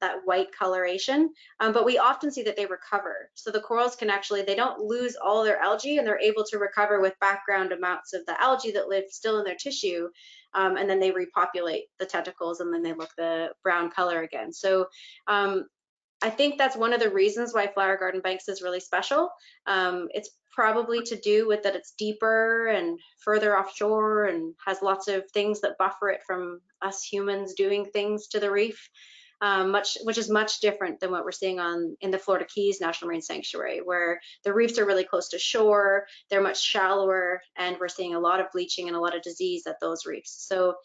Speaker 3: that white coloration, um, but we often see that they recover. So the corals can actually, they don't lose all their algae and they're able to recover with background amounts of the algae that live still in their tissue, um, and then they repopulate the tentacles and then they look the brown color again. So um, I think that's one of the reasons why Flower Garden Banks is really special. Um, it's probably to do with that it's deeper and further offshore and has lots of things that buffer it from us humans doing things to the reef. Um, much, which is much different than what we're seeing on in the Florida Keys National Marine Sanctuary, where the reefs are really close to shore, they're much shallower, and we're seeing a lot of bleaching and a lot of disease at those reefs. So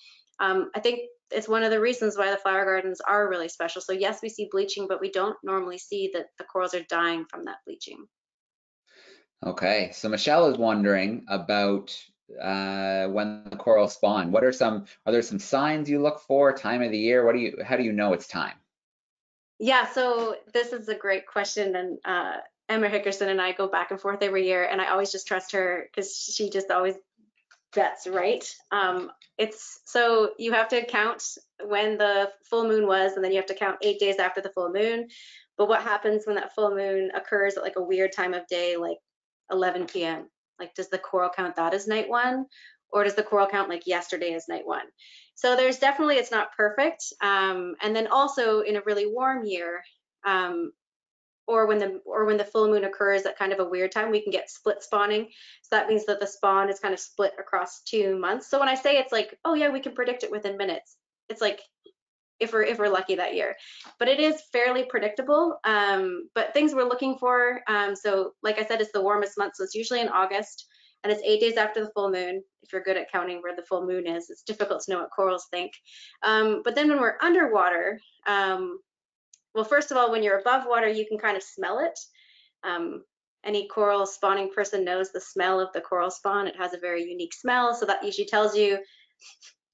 Speaker 3: um, I think it's one of the reasons why the flower gardens are really special. So yes, we see bleaching, but we don't normally see that the corals are dying from that bleaching.
Speaker 2: Okay, so Michelle is wondering about uh, when the coral spawn. What are some, are there some signs you look for, time of the year? What do you, how do you know it's time?
Speaker 3: Yeah, so this is a great question. And uh, Emma Hickerson and I go back and forth every year, and I always just trust her because she just always bets right. Um, it's so you have to count when the full moon was, and then you have to count eight days after the full moon. But what happens when that full moon occurs at like a weird time of day, like 11 p.m.? Like, does the coral count that as night one? Or does the coral count like yesterday as night one? So there's definitely, it's not perfect. Um, and then also in a really warm year, um, or when the or when the full moon occurs at kind of a weird time, we can get split spawning. So that means that the spawn is kind of split across two months. So when I say it's like, oh yeah, we can predict it within minutes, it's like if we're if we're lucky that year. But it is fairly predictable. Um, but things we're looking for. Um, so like I said, it's the warmest month, so it's usually in August, and it's eight days after the full moon. If you're good at counting where the full moon is, it's difficult to know what corals think. Um, but then when we're underwater, um, well, first of all, when you're above water, you can kind of smell it. Um, any coral spawning person knows the smell of the coral spawn. It has a very unique smell, so that usually tells you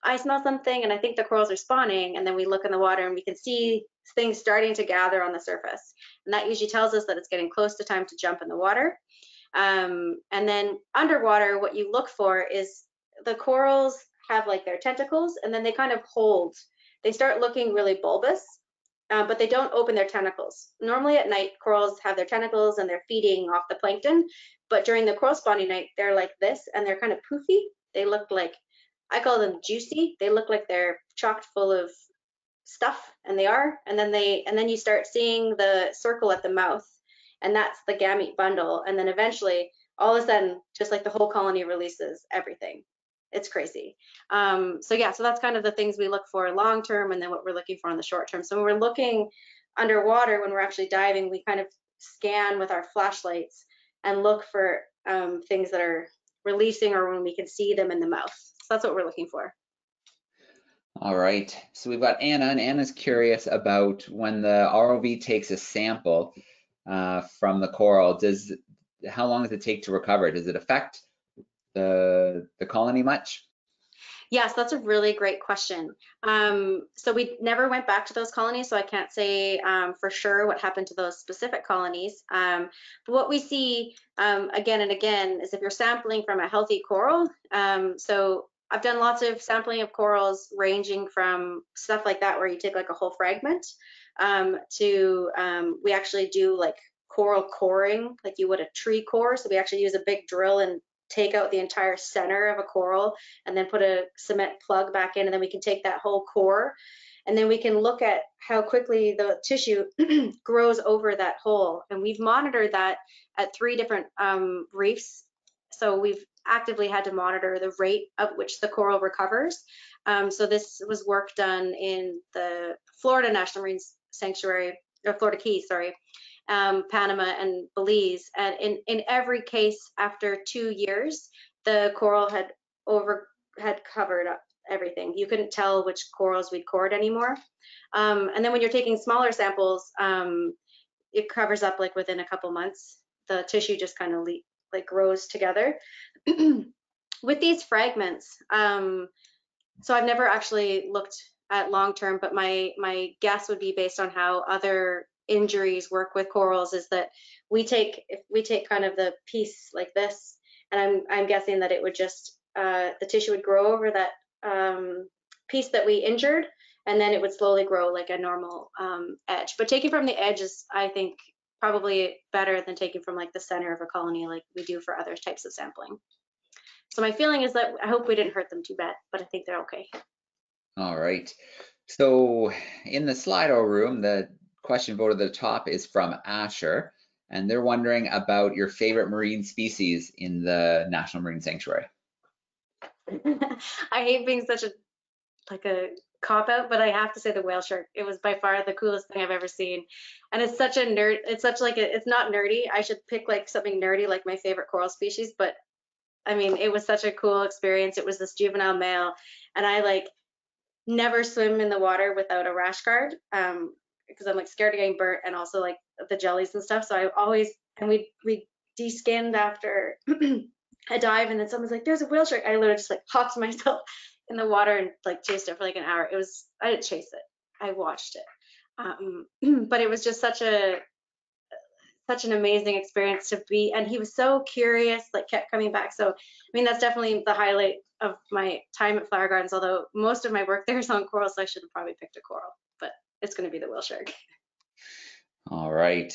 Speaker 3: I smell something and I think the corals are spawning. And then we look in the water and we can see things starting to gather on the surface. And that usually tells us that it's getting close to time to jump in the water. Um, and then underwater, what you look for is the corals have like their tentacles and then they kind of hold. They start looking really bulbous, uh, but they don't open their tentacles. Normally at night, corals have their tentacles and they're feeding off the plankton. But during the coral spawning night, they're like this and they're kind of poofy. They look like I call them juicy. They look like they're chocked full of stuff, and they are. And then they and then you start seeing the circle at the mouth, and that's the gamete bundle. And then eventually, all of a sudden, just like the whole colony releases everything. It's crazy. Um, so yeah, so that's kind of the things we look for long term, and then what we're looking for in the short term. So when we're looking underwater, when we're actually diving, we kind of scan with our flashlights and look for um, things that are releasing or when we can see them in the mouth. So that's what we're looking for.
Speaker 2: All right. So we've got Anna, and Anna's curious about when the ROV takes a sample uh, from the coral. Does how long does it take to recover? Does it affect the the colony much?
Speaker 3: Yes, that's a really great question. Um, so we never went back to those colonies, so I can't say um, for sure what happened to those specific colonies. Um, but what we see um, again and again is if you're sampling from a healthy coral, um, so I've done lots of sampling of corals ranging from stuff like that where you take like a whole fragment um, to um, we actually do like coral coring like you would a tree core. So we actually use a big drill and take out the entire center of a coral and then put a cement plug back in and then we can take that whole core and then we can look at how quickly the tissue grows over that hole. And we've monitored that at three different um, reefs. So we've actively had to monitor the rate at which the coral recovers. Um, so this was work done in the Florida National Marine Sanctuary, or Florida Keys, sorry, um, Panama and Belize. And in, in every case, after two years, the coral had over had covered up everything. You couldn't tell which corals we'd cored anymore. Um, and then when you're taking smaller samples, um, it covers up like within a couple months. The tissue just kind of like grows together. with these fragments, um, so I've never actually looked at long term, but my my guess would be based on how other injuries work with corals is that we take if we take kind of the piece like this, and I'm I'm guessing that it would just uh, the tissue would grow over that um, piece that we injured, and then it would slowly grow like a normal um, edge. But taking from the edge is, I think, probably better than taking from like the center of a colony like we do for other types of sampling. So my feeling is that I hope we didn't hurt them too bad, but I think they're okay.
Speaker 2: All right. So in the Slido room, the question voted at the top is from Asher, and they're wondering about your favorite marine species in the National Marine Sanctuary.
Speaker 3: I hate being such a like a cop out, but I have to say the whale shark. It was by far the coolest thing I've ever seen. And it's such a nerd, it's such like a, it's not nerdy. I should pick like something nerdy like my favorite coral species, but I mean, it was such a cool experience. It was this juvenile male and I like never swim in the water without a rash guard um, because I'm like scared of getting burnt and also like the jellies and stuff. So I always and we we de-skinned after a dive and then someone's like, "There's a whale shark." I literally just like hopped myself in the water and like chased it for like an hour. It was I didn't chase it. I watched it. Um, but it was just such a such an amazing experience to be and he was so curious like kept coming back so i mean that's definitely the highlight of my time at flower gardens although most of my work there is on coral so i should have probably picked a coral it's going to be the whale shark
Speaker 2: all right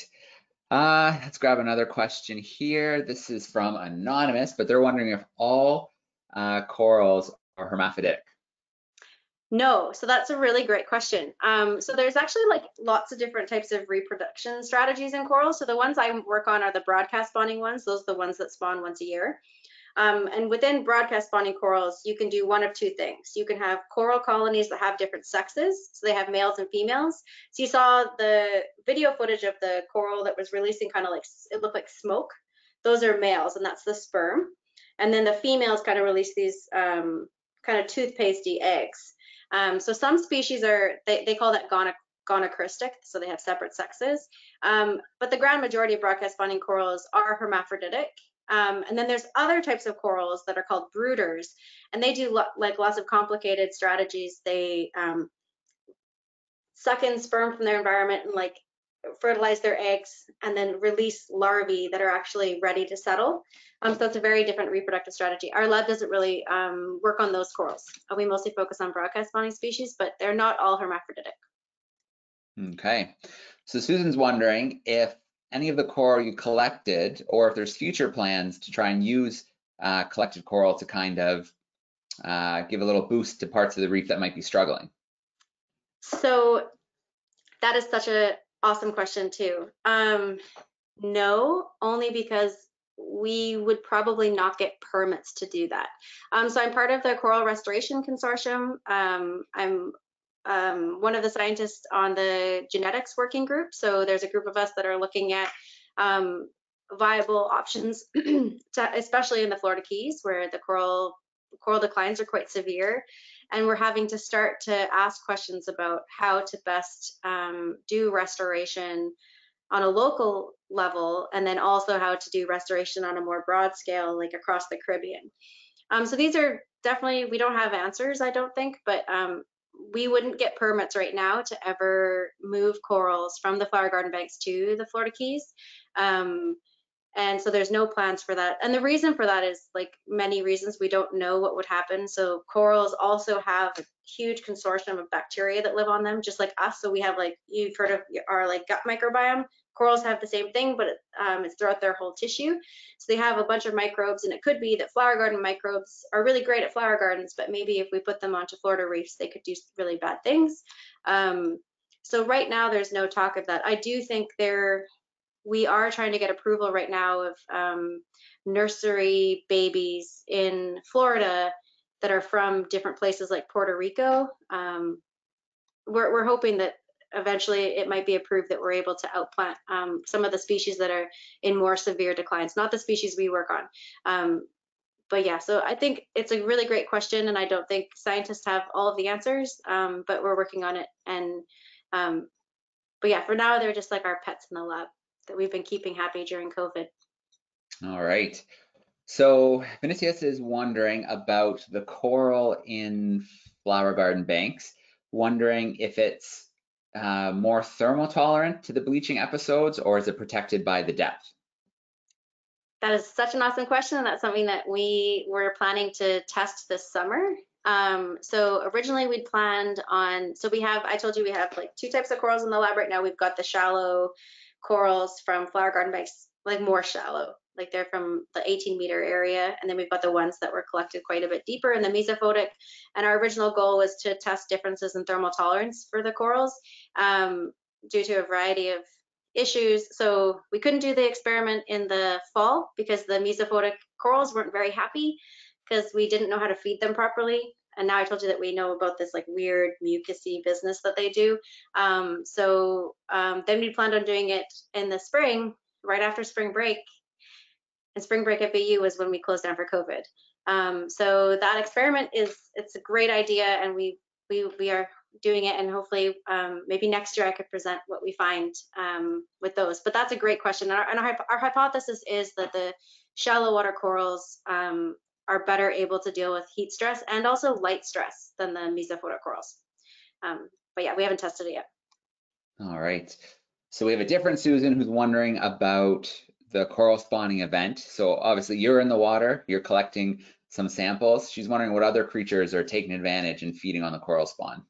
Speaker 2: uh, let's grab another question here this is from anonymous but they're wondering if all uh, corals are hermaphroditic
Speaker 3: no, so that's a really great question. Um, so there's actually like lots of different types of reproduction strategies in corals. So the ones I work on are the broadcast spawning ones. Those are the ones that spawn once a year. Um, and within broadcast spawning corals, you can do one of two things. You can have coral colonies that have different sexes. So they have males and females. So you saw the video footage of the coral that was releasing kind of like, it looked like smoke. Those are males and that's the sperm. And then the females kind of release these um, kind of toothpastey eggs. Um, so some species are, they, they call that gonochoric so they have separate sexes. Um, but the grand majority of broadcast spawning corals are hermaphroditic. Um, and then there's other types of corals that are called brooders, and they do lo like lots of complicated strategies. They um, suck in sperm from their environment and like fertilize their eggs and then release larvae that are actually ready to settle. Um, so it's a very different reproductive strategy. Our lab doesn't really um, work on those corals. Uh, we mostly focus on broadcast spawning species, but they're not all hermaphroditic.
Speaker 2: Okay, so Susan's wondering if any of the coral you collected or if there's future plans to try and use uh, collected coral to kind of uh, give a little boost to parts of the reef that might be struggling.
Speaker 3: So that is such an awesome question too. Um, no, only because we would probably not get permits to do that. Um, so I'm part of the Coral Restoration Consortium. Um, I'm um, one of the scientists on the genetics working group. So there's a group of us that are looking at um, viable options, to, especially in the Florida Keys where the coral coral declines are quite severe and we're having to start to ask questions about how to best um, do restoration on a local level and then also how to do restoration on a more broad scale like across the caribbean um, so these are definitely we don't have answers i don't think but um, we wouldn't get permits right now to ever move corals from the flower garden banks to the florida keys. Um, and so there's no plans for that. And the reason for that is like many reasons. We don't know what would happen. So corals also have a huge consortium of bacteria that live on them just like us. So we have like you've heard of our like gut microbiome corals have the same thing but um, it's throughout their whole tissue. So they have a bunch of microbes and it could be that flower garden microbes are really great at flower gardens but maybe if we put them onto florida reefs they could do really bad things. Um, so right now there's no talk of that. I do think there we are trying to get approval right now of um, nursery babies in Florida that are from different places like Puerto Rico. Um, we're, we're, hoping that eventually it might be approved that we're able to outplant um, some of the species that are in more severe declines, not the species we work on. Um, but yeah, so I think it's a really great question, and I don't think scientists have all of the answers, um, but we're working on it. And um, but yeah, for now they're just like our pets in the lab that we've been keeping happy during COVID.
Speaker 2: All right. So Vinicius is wondering about the coral in flower garden banks, wondering if it's uh, more thermotolerant to the bleaching episodes or is it protected by the depth?
Speaker 3: That is such an awesome question. And that's something that we were planning to test this summer. Um, so originally we'd planned on, so we have, I told you we have like two types of corals in the lab right now. We've got the shallow corals from flower garden banks, like more shallow, like they're from the 18 meter area. And then we've got the ones that were collected quite a bit deeper in the mesophotic. And our original goal was to test differences in thermal tolerance for the corals um, due to a variety of issues. So we couldn't do the experiment in the fall because the mesophotic corals weren't very happy because we didn't know how to feed them properly and now I told you that we know about this like weird mucusy business that they do. Um, so um, then we planned on doing it in the spring, right after spring break. And spring break at BU was when we closed down for COVID. Um, so that experiment is it's a great idea, and we we we are doing it, and hopefully um, maybe next year I could present what we find um, with those. But that's a great question. And our, and our, our hypothesis is that the shallow water corals um, are better able to deal with heat stress and also light stress than the mesophotic corals. Um, but yeah, we haven't tested it yet.
Speaker 2: All right. So we have a different Susan who's wondering about the coral spawning event. So obviously you're in the water, you're collecting some samples. She's wondering what other creatures are taking advantage and feeding on the coral spawn.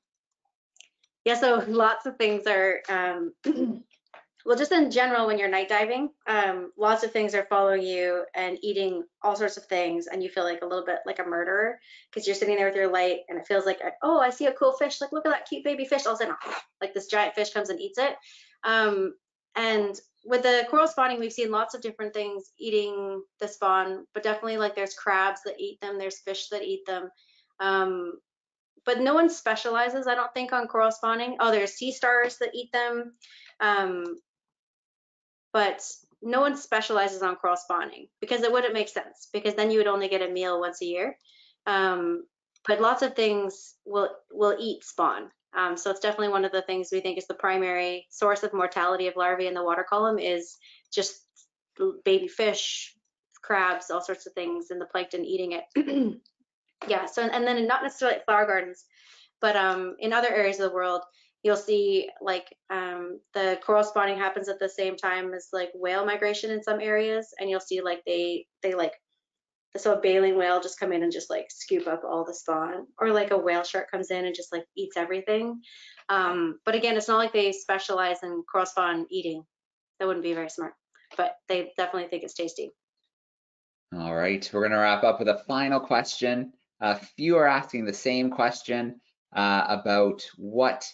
Speaker 3: Yeah, so lots of things are, um, well, just in general, when you're night diving, um, lots of things are following you and eating all sorts of things, and you feel like a little bit like a murderer because you're sitting there with your light, and it feels like, oh, I see a cool fish. Like, look at that cute baby fish. All of a sudden, like this giant fish comes and eats it. Um, and with the coral spawning, we've seen lots of different things eating the spawn, but definitely like there's crabs that eat them, there's fish that eat them. Um, but no one specializes, I don't think, on coral spawning. Oh, there's sea stars that eat them. Um, but no one specializes on coral spawning because it wouldn't make sense because then you would only get a meal once a year. Um, but lots of things will will eat spawn. Um, so it's definitely one of the things we think is the primary source of mortality of larvae in the water column is just baby fish, crabs, all sorts of things in the plankton eating it. yeah, so and then not necessarily flower gardens, but um, in other areas of the world, you'll see like um, the coral spawning happens at the same time as like whale migration in some areas, and you'll see like they they like so a baleen whale just come in and just like scoop up all the spawn or like a whale shark comes in and just like eats everything. Um, but again it's not like they specialize in coral spawn eating. That wouldn't be very smart but they definitely think it's tasty.
Speaker 2: All right we're going to wrap up with a final question. A few are asking the same question uh, about what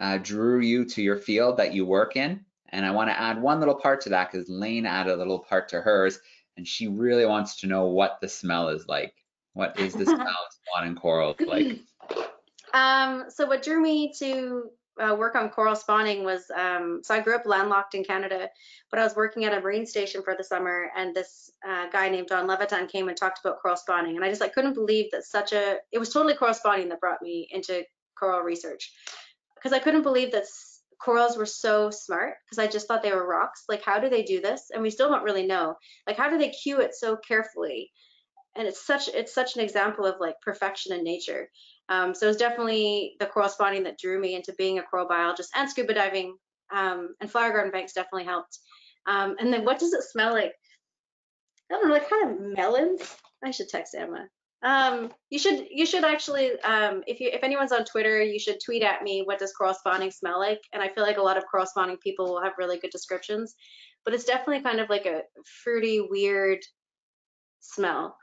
Speaker 2: uh, drew you to your field that you work in. And i want to add one little part to that because lane added a little part to hers and she really wants to know what the smell is like. What is the smell of spawning coral like?
Speaker 3: Um, so what drew me to uh, work on coral spawning was, um, so I grew up landlocked in Canada, but I was working at a marine station for the summer and this uh, guy named Don Levitan came and talked about coral spawning. And I just like couldn't believe that such a, it was totally coral spawning that brought me into coral research because I couldn't believe that corals were so smart because I just thought they were rocks. Like, how do they do this? And we still don't really know. Like, how do they cue it so carefully? And it's such it's such an example of like perfection in nature. Um, so it's definitely the coral spawning that drew me into being a coral biologist and scuba diving. Um, and flower garden banks definitely helped. Um, and then what does it smell like? I don't know, like kind of melons. I should text Emma. Um, you should you should actually um, if you if anyone's on Twitter, you should tweet at me what does coral spawning smell like, and I feel like a lot of coral spawning people will have really good descriptions, but it's definitely kind of like a fruity, weird smell.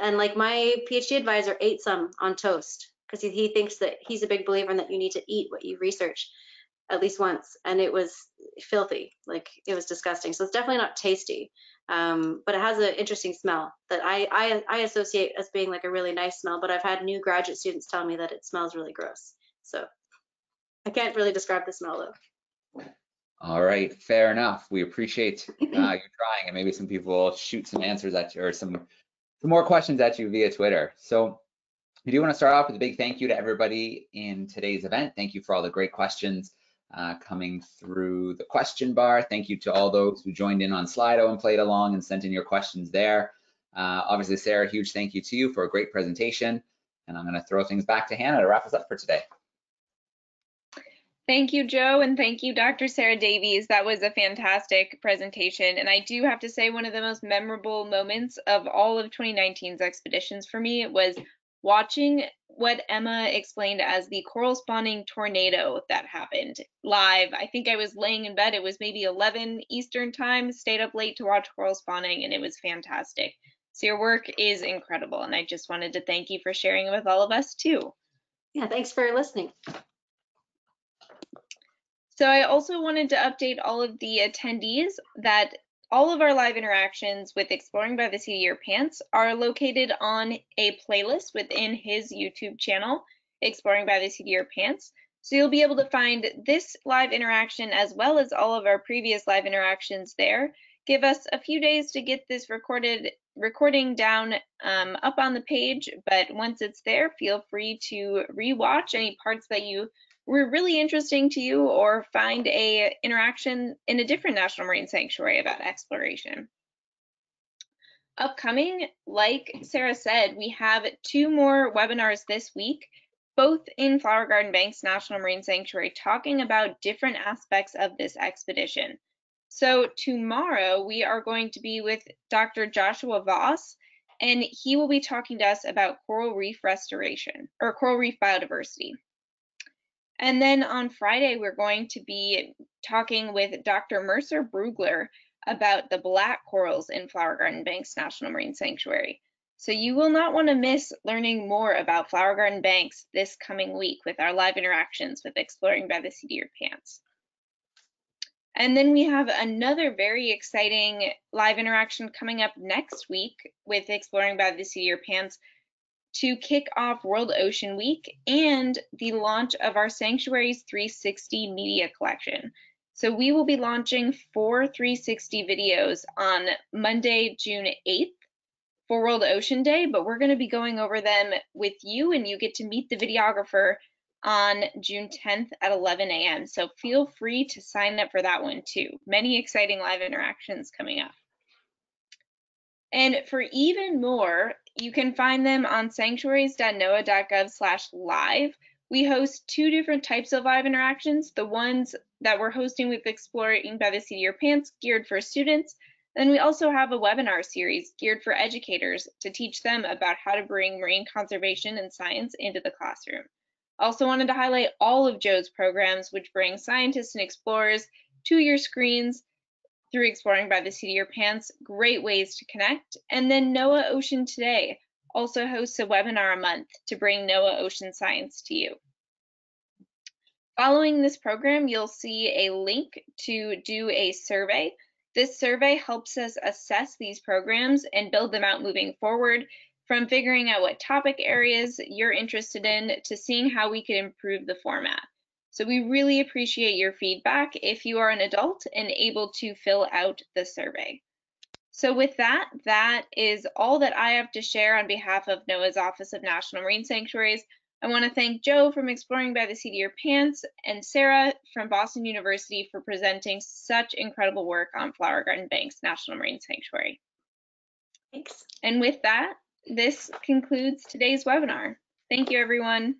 Speaker 3: And like my PhD advisor ate some on toast because he, he thinks that he's a big believer in that you need to eat what you research at least once, and it was filthy, like it was disgusting. So it's definitely not tasty um, but it has an interesting smell that I, I, I associate as being like a really nice smell. But I've had new graduate students tell me that it smells really gross. So I can't really describe the smell though.
Speaker 2: All right, fair enough. We appreciate uh, you trying, and maybe some people will shoot some answers at you or some some more questions at you via Twitter. So we do want to start off with a big thank you to everybody in today's event. Thank you for all the great questions uh, coming through the question bar. Thank you to all those who joined in on Slido and played along and sent in your questions there. Uh, obviously, Sarah, huge thank you to you for a great presentation. And I'm going to throw things back to Hannah to wrap us up for today.
Speaker 1: Thank you, Joe, and thank you, Dr. Sarah Davies. That was a fantastic presentation. And I do have to say, one of the most memorable moments of all of 2019's expeditions for me was watching what Emma explained as the coral spawning tornado that happened live. I think I was laying in bed. It was maybe 11 Eastern time, stayed up late to watch coral spawning, and it was fantastic. So your work is incredible, and I just wanted to thank you for sharing it with all of us too.
Speaker 3: Yeah, thanks for listening.
Speaker 1: So I also wanted to update all of the attendees that all of our live interactions with Exploring by the Seat of Your Pants are located on a playlist within his YouTube channel, Exploring by the Seat of Your Pants. So you'll be able to find this live interaction as well as all of our previous live interactions there. give us a few days to get this recorded recording down um, up on the page, but once it's there, feel free to rewatch any parts that you were really interesting to you or find a interaction in a different National Marine Sanctuary about exploration. Upcoming, like Sarah said, we have two more webinars this week, both in Flower Garden Banks National Marine Sanctuary, talking about different aspects of this expedition. So tomorrow we are going to be with Dr. Joshua Voss, and he will be talking to us about coral reef restoration or coral reef biodiversity. And then on Friday, we're going to be talking with Dr. Mercer Brugler about the black corals in Flower Garden Banks National Marine Sanctuary. So you will not want to miss learning more about Flower Garden Banks this coming week with our live interactions with Exploring by the Seat of Pants. And then we have another very exciting live interaction coming up next week with Exploring by the Seat of Pants to kick off World Ocean Week and the launch of our Sanctuaries 360 media collection. So we will be launching four 360 videos on Monday, June 8th for World Ocean Day, but we're going to be going over them with you and you get to meet the videographer on June 10th at 11 a.m. So feel free to sign up for that one too. Many exciting live interactions coming up. And for even more, you can find them on sanctuaries.noaa.gov slash live. We host two different types of live interactions, the ones that we're hosting with Exploring by the Seat of Your Pants geared for students. and we also have a webinar series geared for educators to teach them about how to bring marine conservation and science into the classroom. Also wanted to highlight all of Joe's programs, which bring scientists and explorers to your screens through Exploring by the Seat of Your Pants, great ways to connect. And then NOAA Ocean Today also hosts a webinar a month to bring NOAA ocean science to you. Following this program, you'll see a link to do a survey. This survey helps us assess these programs and build them out moving forward from figuring out what topic areas you're interested in to seeing how we can improve the format. So we really appreciate your feedback if you are an adult and able to fill out the survey. So with that, that is all that I have to share on behalf of NOAA's Office of National Marine Sanctuaries. I want to thank Joe from Exploring by the Seat of Your Pants and Sarah from Boston University for presenting such incredible work on Flower Garden Banks National Marine Sanctuary.
Speaker 3: Thanks.
Speaker 1: And with that, this concludes today's webinar. Thank you, everyone.